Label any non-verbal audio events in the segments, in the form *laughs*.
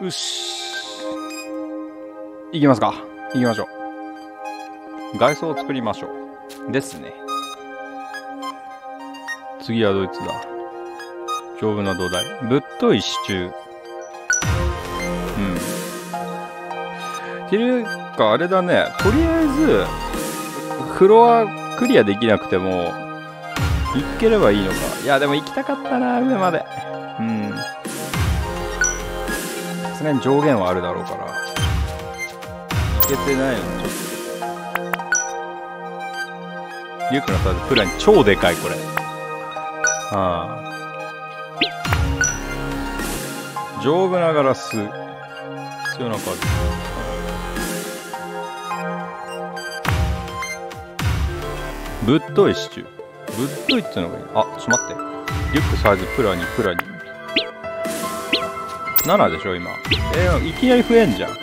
よし。行きますか。行きましょう。外装を作りましょう。ですね。次はドイツだ。丈夫な土台。ぶっとい支柱。うん。ていうか、あれだね。とりあえず、フロアクリアできなくても、行ければいいのか。いや、でも行きたかったな、上まで。がに上限はあるだろうから。行けてないのちょっと。リュックのサイズプラン超でかい、これ。ああ。丈夫なガラス。必要な数。ぶっといシチュー。ぶっといってのがいい。あ、ちょっと待って。リュックサイズプラ2、プラ2。7でしょ、今。えー、いきなり増えんじゃん。思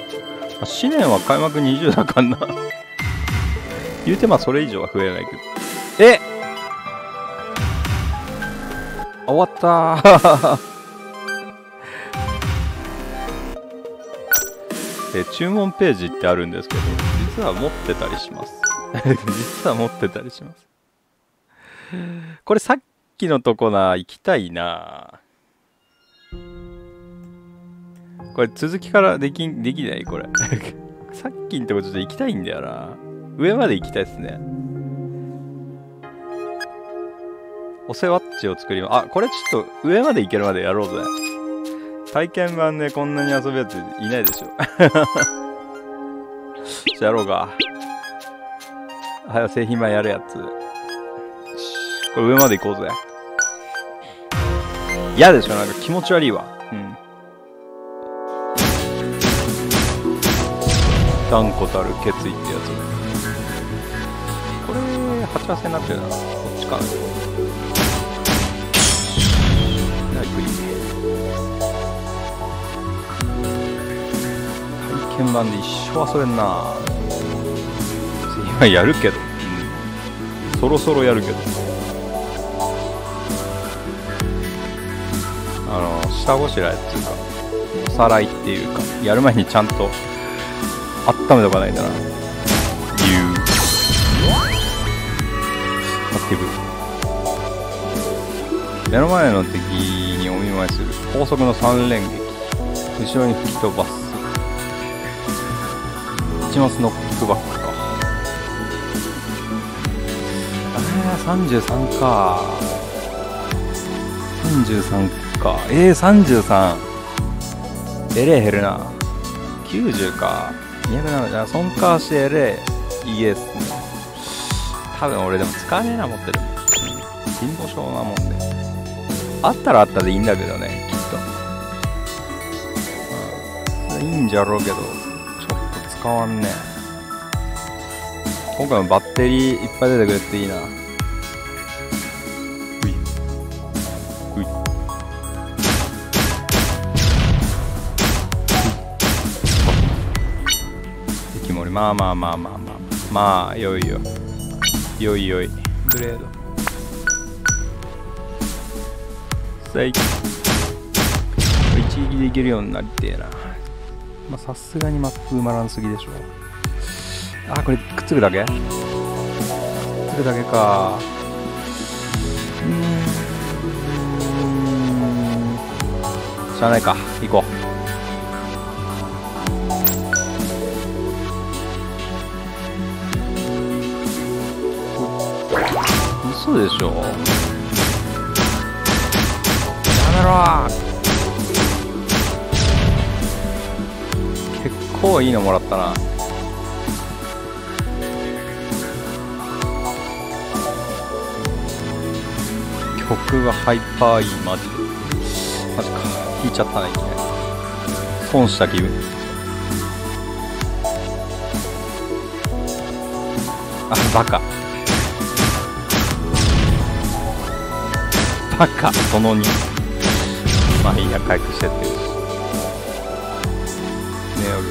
念は開幕20だかんな。言うてまあそれ以上は増えないけど。え終わった *laughs* ーえ注文ページってあるんですけど、実は持ってたりします。*laughs* 実は持ってたりします。これさっきのとこな、行きたいなこれ続きからでき、できない？これ。*laughs* さっきのとこちょっと行きたいんだよな。上まで行きたいですね。お世話っちを作ります。あ、これちょっと上まで行けるまでやろうぜ。体験版でこんなに遊ぶやついないでしょ。*laughs* じゃあやろうか。はよ、製品版やるやつ。これ上まで行こうぜ。嫌でしょ？なんか気持ち悪いわ。断固たる決意ってやつ。これ、8話線になってるな。こっち。かな。はい、クリー鍵盤で一生遊べんな今やるけど、うん、そろそろやるけどあの下ごしらえっていうかおさらいっていうかやる前にち。ゃんと温めとかないんだな。理由。アクティブ目の前の敵にお見舞いする。高速の3連撃。後ろに吹き飛ばす。一マスノックバックか。ああ33か。33か。えー、33エレー減るな。90か207じゃあ損化してエレーいいですね。多分俺でも使わねえな持ってる。貧乏症なもんであったらあったでいいんだけどねきっと、うん、いいんじゃろうけど。ちょっと使わんね。今回もバッテリーいっぱい出てくれていいな。まあまあまあまあまあまあよいよ。よいよい。ブレード。さい一撃でいけるようになりてえな。まさすがにマップ埋まらんすぎでしょあこれくっつくだけ？くっつくだけか。うーん。しゃあないか。行こう嘘でしょやめろ。結構いいのもらったな。曲がハイパーいい。マジ。でマジか。弾いちゃったねいきなり。損した気分。あバカ。バカその2まあいいや回復してってるしネオル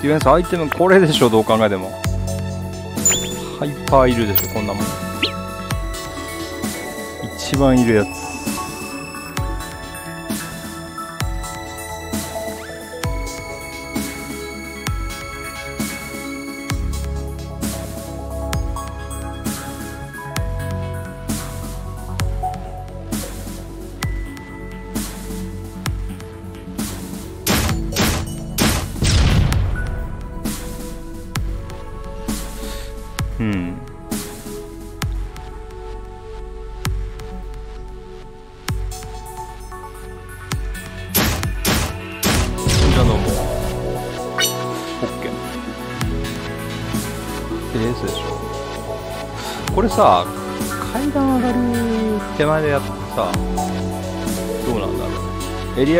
ディフェンスアイテムこれでしょどう考えても。ハイパーいるでしょこんなもん。一番いるやつ。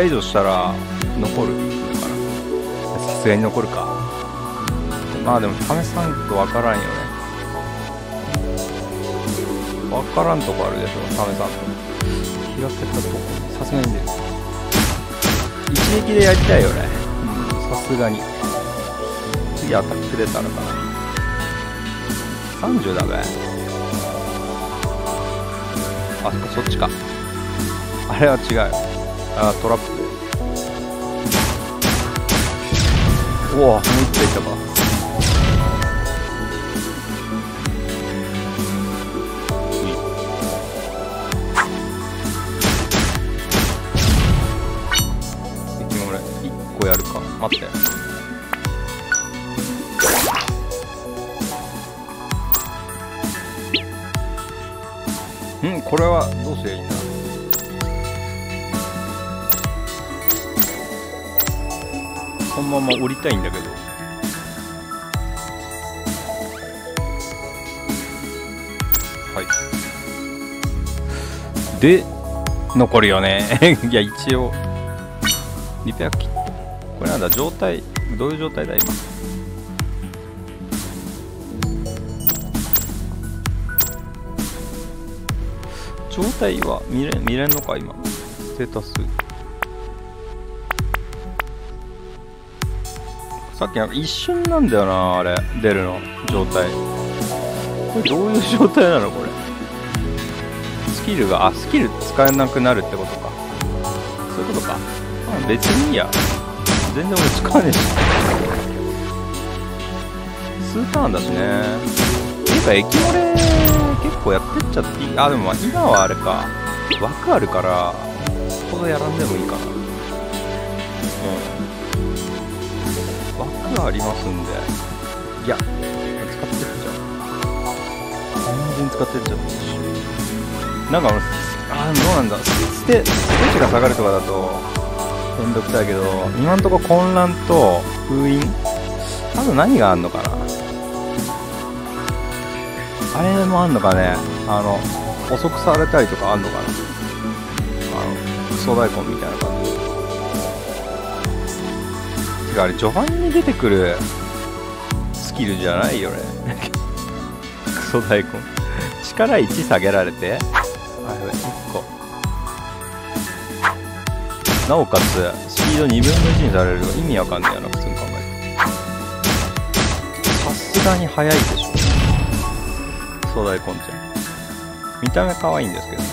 うエリア移動したら残る。のかなさすがに残るか。まあでも試さんとわからんよね。わからんとこあるでしょ試さんと。開けたとこ。さすがにね一撃でやりたいよね。さすがに。次アタック出たのかな。30だべ。あそっかそっちか。あれは違う。あトラップ。うわもう一回いったか。1個やるか。待って。うんこれはこのまま降りたいんだけど。はい。で残るよね。*laughs* いや一応。リペアキットこれなんだ状態どういう状態だ今？状態は見れ見れんのか今？ステータス。さっきなんか一瞬なんだよなあれ出るの状態。これどういう状態なのこれ。スキルがあスキル使えなくなるってことか。そういうことか。あ別にいいや。全然俺使わねえし。数ターンだしね。ていうか駅漏れ結構やってっちゃっていい。あでも今はあれか。枠あるからほどやらんでもいいかな。うん枠ありますんで。いや使ってっちゃう全然使ってっちゃうしなんかあーどうなんだ。ステステージが下がるとかだとめんどくさいけど今んとこ混乱と封印。あと何があんのかな。あれもあんのかね。あの遅くされたりとかあんのかな。あのクソ大根みたいな感じてかあれ序盤に出てくるスキルじゃないよね。クソ大根。力1下げられて。あやべ1個。なおかつスピード2分の1にされると意味わかんねえよな普通に考えて。さすがに速いでしょ。壮大コンちゃん。見た目可愛いんですけどね。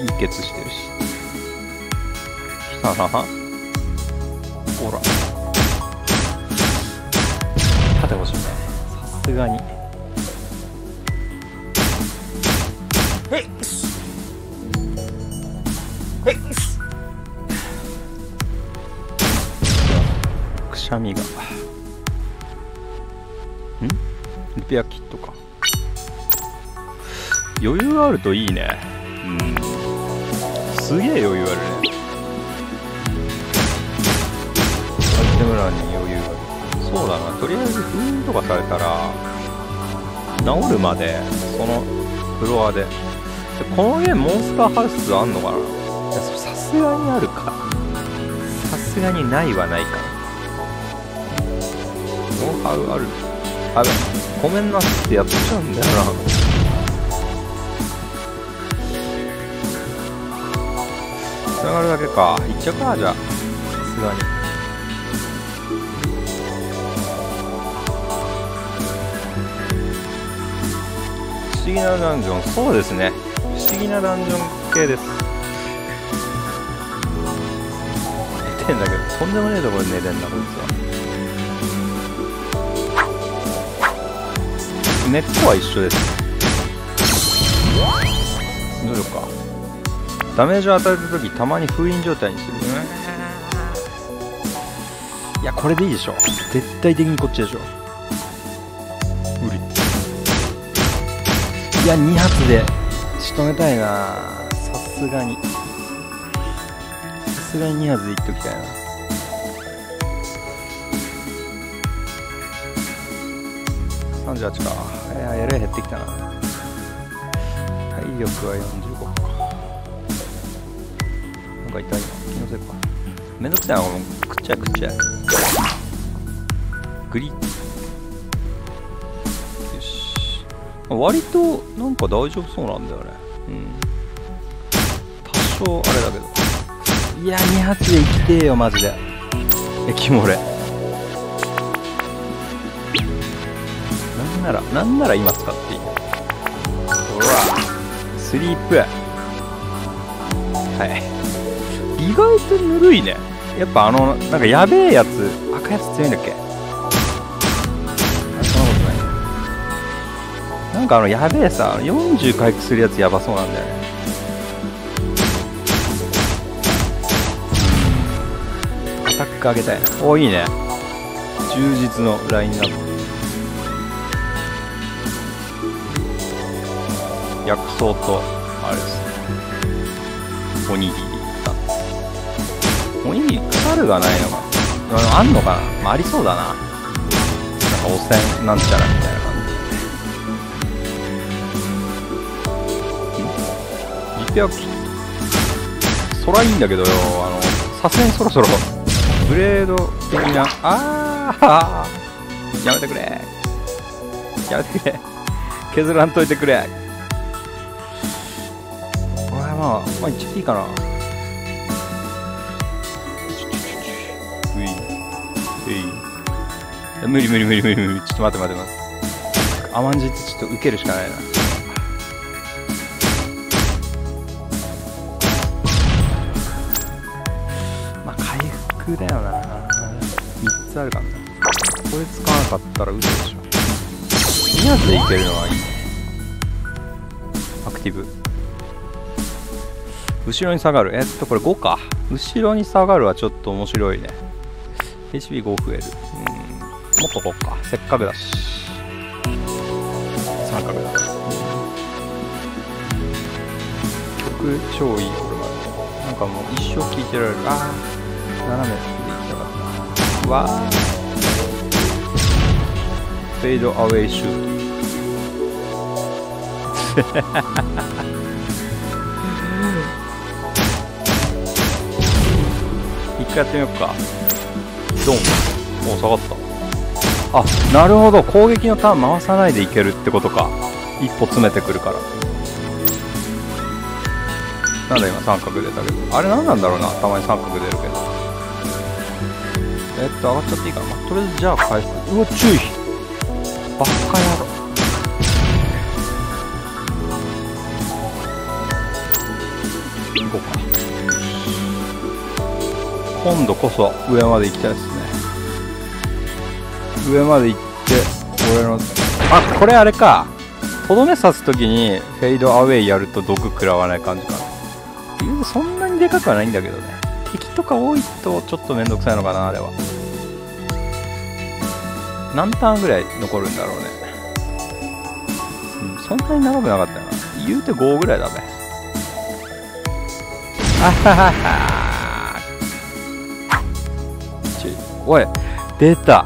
いいケツしてるし。ははは。に。へい。へい。くしゃみが。ん？リペアキットか。余裕あるといいね。うん。すげえ余裕あるね。そうだな。とりあえず封印とかされたら治るまでそのフロアで。でこのゲームモンスターハウスあんのかな？さすがにあるか。さすがにないはないか。ノウハウある。あべごめんなってやっちゃうんだよな。つながるだけか。行っちゃうかじゃあ。さすがに。思議なダンジョン。そうですね。不思議なダンジョン系です。寝てんだけどとんでもねえところで寝てんだこいつは。根っこは一緒です。どうしようか。ダメージを与えた時たまに封印状態にするいやこれでいいでしょ。絶対的にこっちでしょ。や2発で。仕留めたいな。さすがに。さすがに2発でいっときたいな。38か。いやえらい減ってきたな。体力は45か。なんか痛いな。気のせいか。めんどくさいなこの食っちゃえ食っちゃ。グリッ。割となんか大丈夫そうなんだよね。うん。多少あれだけど。いや2発で生きてえよマジで。えキモレなんならなんなら今使っていい。ほら。スリープ。はい。意外とぬるいね。やっぱあのなんかやべえやつ赤いやつ強いんだかあのやべえさ40回復するやつやばそうなんだよね。アタック上げたいな。おいいね。充実のラインナップ。薬草とあれですね。おにぎりおにぎり腐るがないのか。ああんのかな、まあ、ありそうだな。なんか汚染なんちゃらみたいな。感じリペアそらいいんだけどよあのさすがにそろそろブレード的なああやめてくれやめてくれ削らんといてくれこれはまあまあいっちゃっていいかなういうい無理無理無理無理無理ちょっと待って待って待って甘んじてちょっと受けるしかないな回復だよな。3つあるからなこれ使わなかったら嘘でしょ。2発でいけるのはいいね。アクティブ。後ろに下がる。えっとこれ5か。後ろに下がるはちょっと面白いね。HP5 増える。うん。もっとこっか。せっかくだし。三角だ。曲超いい。これは。なんかもう一生聴いてられる。あー斜めでいきたかったわーフェードアウェイシュート一回やってみようか。ドン。もう下がった。あなるほど。攻撃のターン回さないでいけるってことか。一歩詰めてくるから。なんだ今三角出たけど。あれ何なんだろうな。たまに三角出るけどえっと上がっちゃっていいかな、とりあえずじゃあ回復。うわ注意。バッカ野郎。行こうか。今度こそ上まで行きたいですね。上まで行って俺のあこれあれか。とどめ刺す時にフェイドアウェイやると毒食らわない感じか。なそんなにでかくはないんだけどね。とか多いとちょっとめんどくさいのかなあれは。何ターンぐらい残るんだろうね、うん、そんなに長くなかったよな。言うて5ぐらいだべ。あははは。ちおい出た。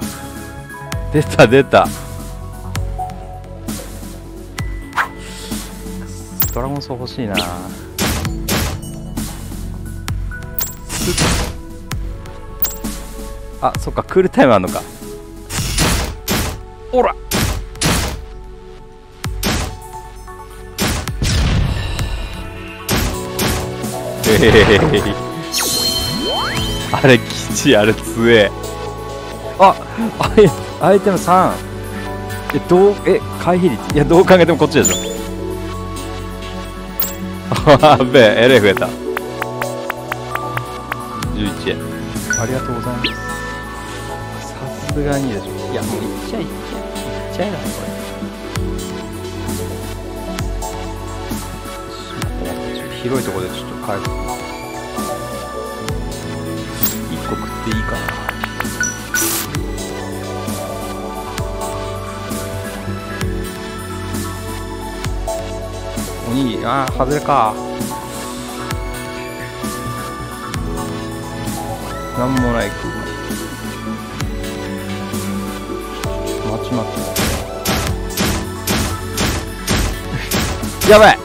出た出た。ドラゴンソー欲しいな。あそっかクールタイムあんのか。おら。*laughs* あれ基地あれ強え。あアイアイテム3えどうえ回避率。いやどう考えてもこっちでしょ。*laughs* あべえ、エレ増えた。ありがとうございます。さすがにでしょ。いや、もういっちゃいっちゃい。いっちゃいな、これ。広いところでちょっと回復。1個食っていいかな。おにぎり、あー、外れか。なんもない空間。待ち待ち。やばい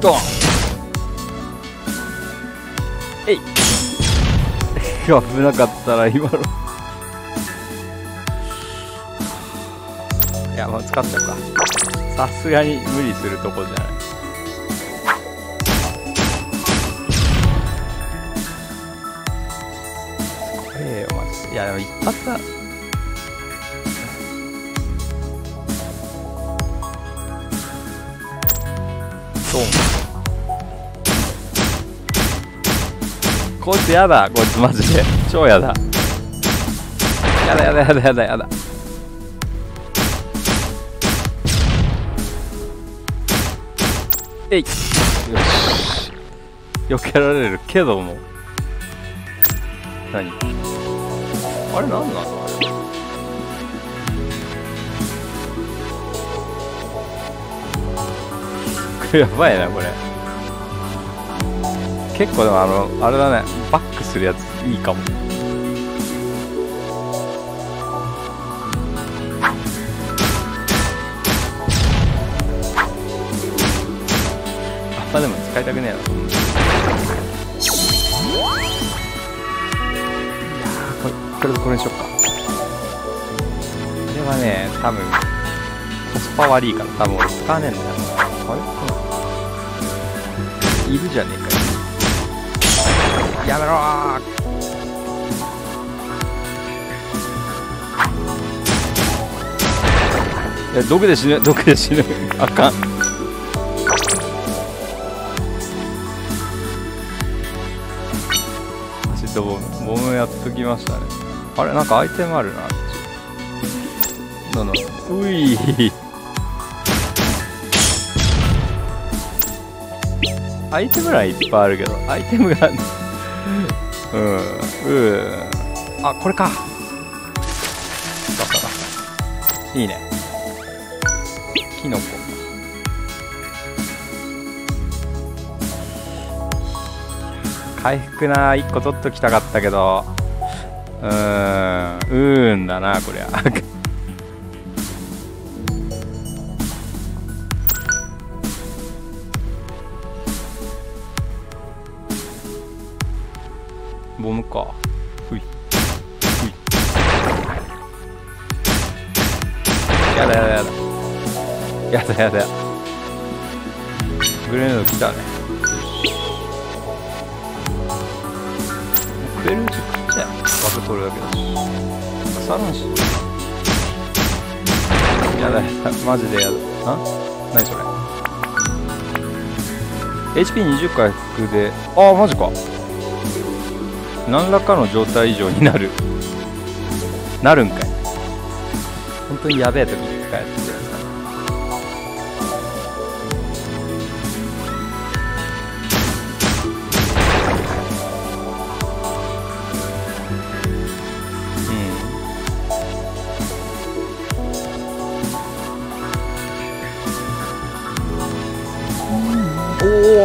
ドンえい危なかったな、今の。いや、まあ、使っちゃうか。さすがに無理するとこじゃない。マジで。いや、でも一発だ。ドン。こいつやだ、こいつマジで。超やだ。やだやだやだやだやだ。えいよし避けられるけども何？あれ何なのあれ。これやばいなこれ。結構でもあのあれだね。バックするやついいかも。まあでも使いたくねえな。とりあえずこれにしよっか。これはね多分コスパ悪いから多分俺使わねえんだよ。あれいるじゃねえかよ。やめろー。いや毒で死ぬ毒で死ぬ。あかん。アシッドボムボムやっときましたね。あれなんかアイテムあるな。あっちなんだういアイテム欄いっぱいあるけどアイテムがうん。うんあこれか。だったな。いいね。キノコ。回復な1個取っときたかったけど。うーんだなこりゃ。HP20 回復でああマジか。何らかの状態以上になる。なるんかい。本当にやべえ時に使えって。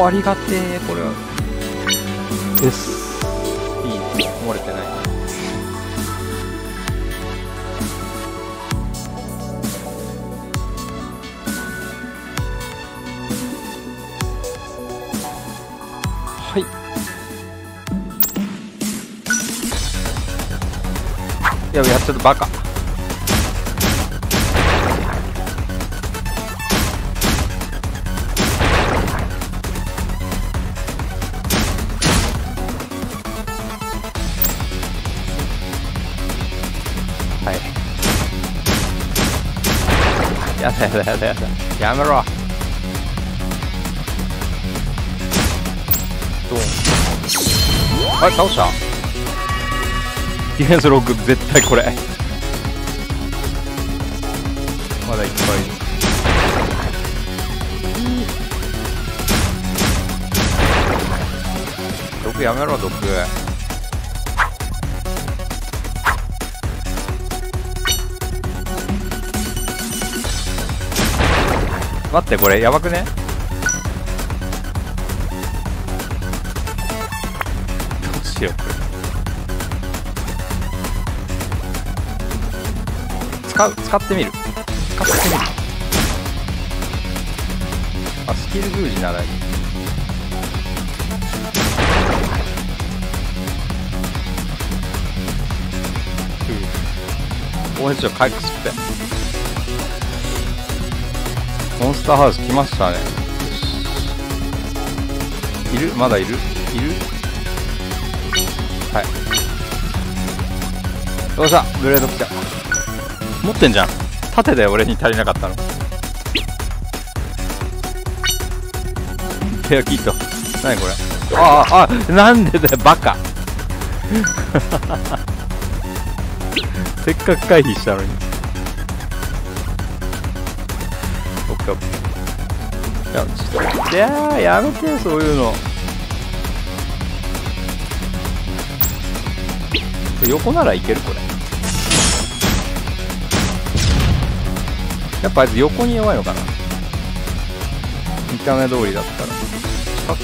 ありがてえこれは。です。いいね漏れてない。ねはい。やべやっちゃったバカやだやだやだやだ。やめろ。ドン。あれ倒した。ディフェンス6絶対これ。まだいっぱい。毒やめろ毒。待ってこれやばくね？どうしようこれ。使う使ってみる。使ってみる。あスキル封じならいい応援しよう回復して。モンスターハウス来ましたね。いる？まだいる？いる？はい。よっしゃブレード来た。持ってんじゃん。縦で俺に足りなかったの。ペアキット何これ？あああなんでだよバカ。*laughs* せっかく回避したのに。やちょっといややめてよそういうの。横ならいけるこれ。やっぱあいつ横に弱いのかな。見た目通りだったら。近く。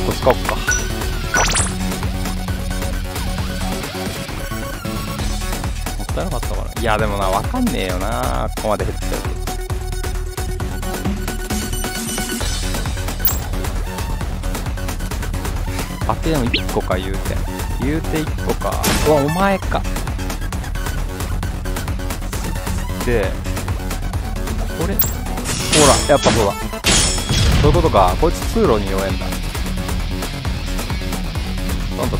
1個使おっか。いなかったかな。いやでもな分かんねえよな。ここまで減っちゃうとあてでも1個か言うて。言うて1個か。うわお前か。でこれほらやっぱそうだそういうことか。こいつ通路に弱えんだ。なんだ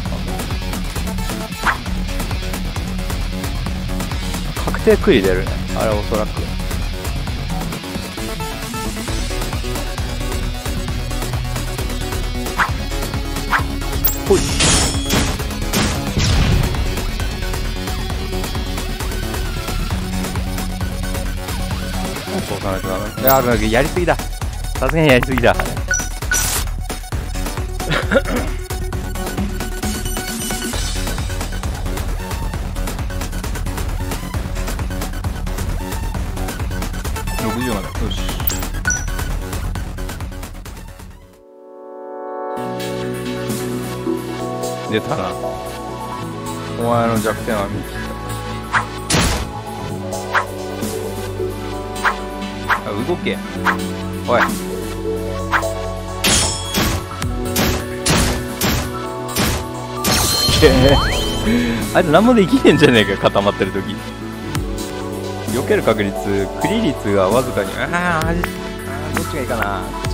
ったんだ確定クイ出るね。あれおそらく。ほい。そうさないとダメいやなんかやりすぎだ。さすがにやりすぎだ *laughs* 出たな。お前の弱点は見切った。あ動け。おい。*laughs* あいつ何もできねえんじゃねえか固まってる時。避ける確率クリ率がわずかにああどっちがいいかな。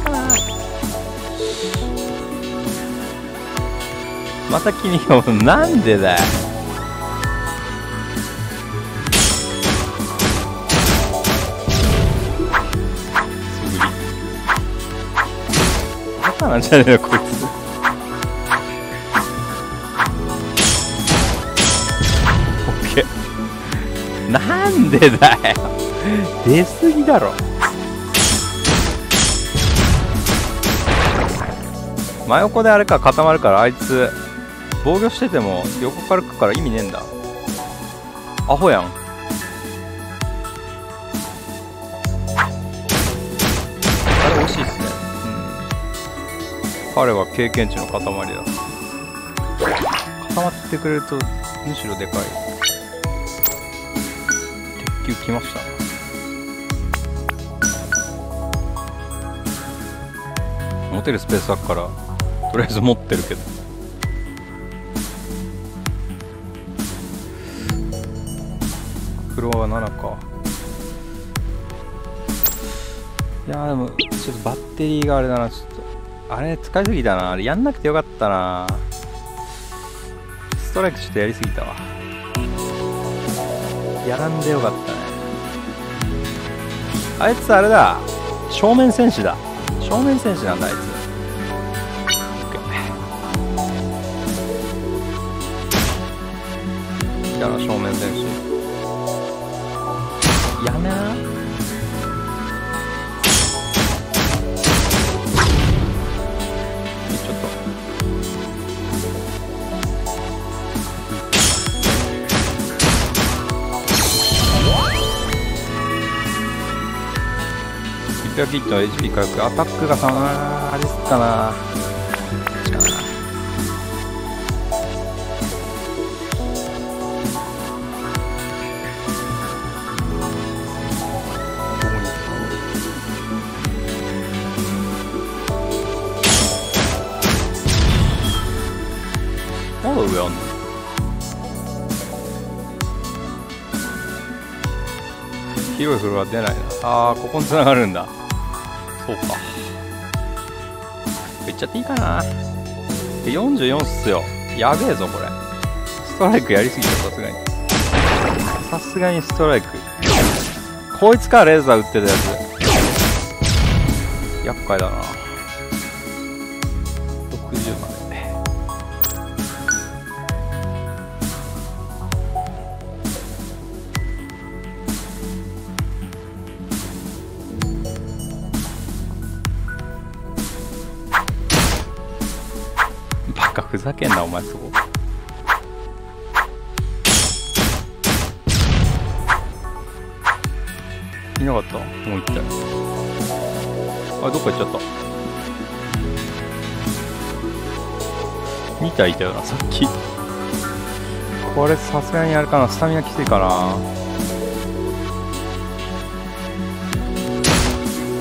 また気にもなんでだよ。すぐりバカなんじゃねえのこいつ。オッケー。なんでだよ。出すぎだろ。真横であれか固まるからあいつ。防御してても横から来るから意味ねえんだ。アホやん。あれ惜しいっすね。うん。彼は経験値の塊だ。固まってくれるとむしろでかい。鉄球来ました。持てるスペースあるからとりあえず持ってるけど。フロア7か。いやでもちょっとバッテリーがあれだな。ちょっとあれ使いすぎだな。あれやんなくてよかったな。ストライクちょっとやりすぎたわ。やらんでよかったね。あいつあれだ。正面戦士だ。正面戦士なんだあいつ。キャラ正面戦士やめな。ちょっと。一票キット HP 回復アタックがさあれっすかな。広いフロア出ないな。ああここに繋がるんだ。そうか。行っちゃっていいかな。44っすよ。やべえぞこれ。ストライクやりすぎたさすがに。さすがにストライク。こいつかレーザー撃ってたやつ。厄介だな。前そこ。いなかった？もう一体。あどっか行っちゃった。2体いたよなさっき。これさすがにあれかなスタミナきついかな。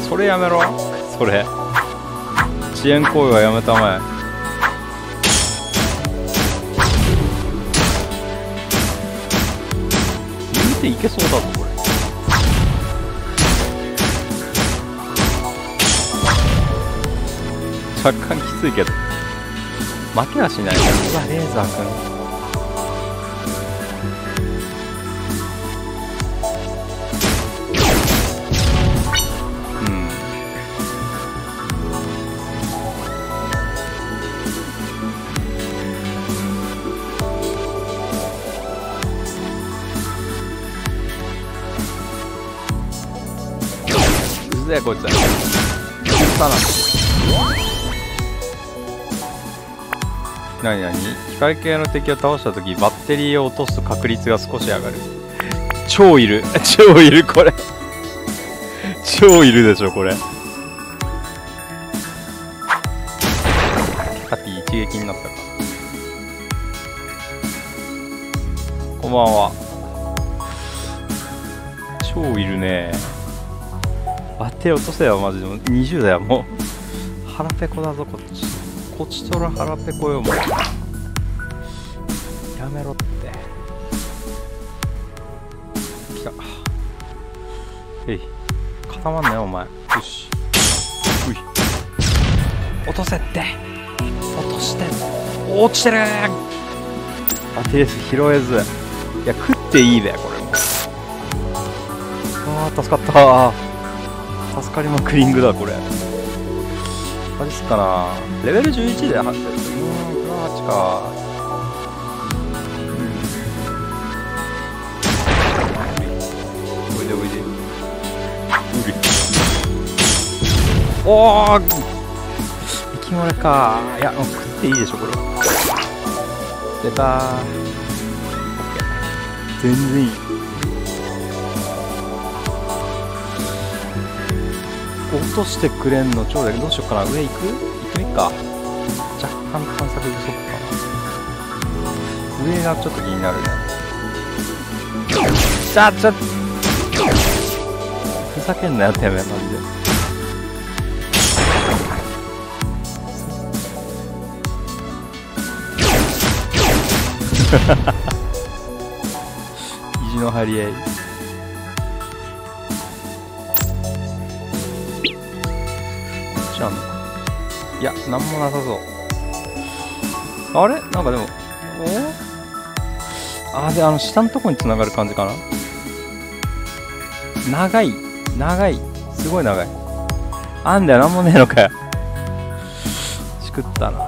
それやめろ。それ。遅延行為はやめたまえ。言うていけそうだぞこれ。若干きついけど。負けはしない。なうわレーザーくんぜこいつさな何何？機械系の敵を倒した時バッテリーを落とす確率が少し上がる。超いる。*laughs* 超いるこれ。超いるでしょこれ。カティ一撃になったか。こんばんは。超いるね。バッテ落とせよマジで20だよもう腹ペコだぞこっちこっちとら腹ペコよもうやめろって来たえい。固まんなよお前よしうい。落とせって落として落ちてるあテレス拾えずい。や食ってい。い。べこれもあー助かった助かりまくりングだこれ。マジっすかな。レベル11で8うーんこれは8か。うん。おいでおいでうりおー生き物か。いやもう食っていいでしょこれ。は出たー。全然いい。落としてくれんの超だけどどうしよっかな。上行く？行ってみっか。若干探索不足かな。上がちょっと気になるね。ちゃちゃふざけんなよてめえマジで。*laughs* 意地の張り合いちあんのいやなんもなさそうあれ？なんかでもおあであの下のとこに繋がる感じかな？長い長いすごい長い。あんだよ、なんもねえのかよ。しくったな。う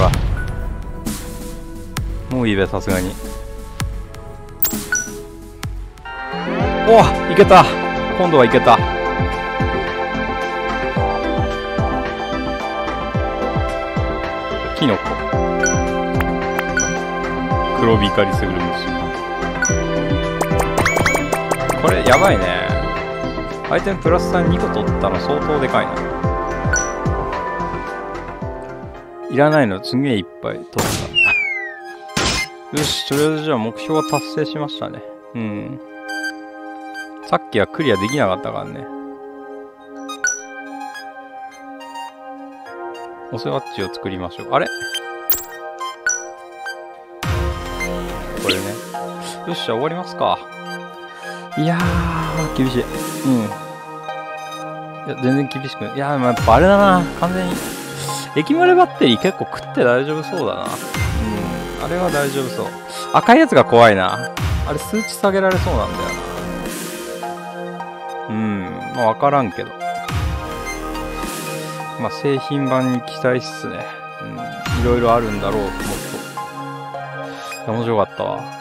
わ。もういいべ、さすがに。おいけた今度はいけた。キノコ。黒光りすぐる虫。これ、やばいね。アイテムプラス3 2個取ったの相当でかいな。いらないのすげえいっぱい取った。よし、とりあえずじゃあ目標は達成しましたね。うん。さっきはクリアできなかったからね。オセワッチを作りましょう。あれ？これね。よっし、ゃ終わりますか。いやー、厳しい。うん。いや、全然厳しくない。いやー、まあ、やっぱあれだな。完全に。駅までバッテリー結構食って大丈夫そうだな。うん。あれは大丈夫そう。赤いやつが怖いな。あれ数値下げられそうなんだよな。うん。まあわからんけど。まあ製品版に期待っすね。うん。いろいろあるんだろうと思うと。面白かったわ。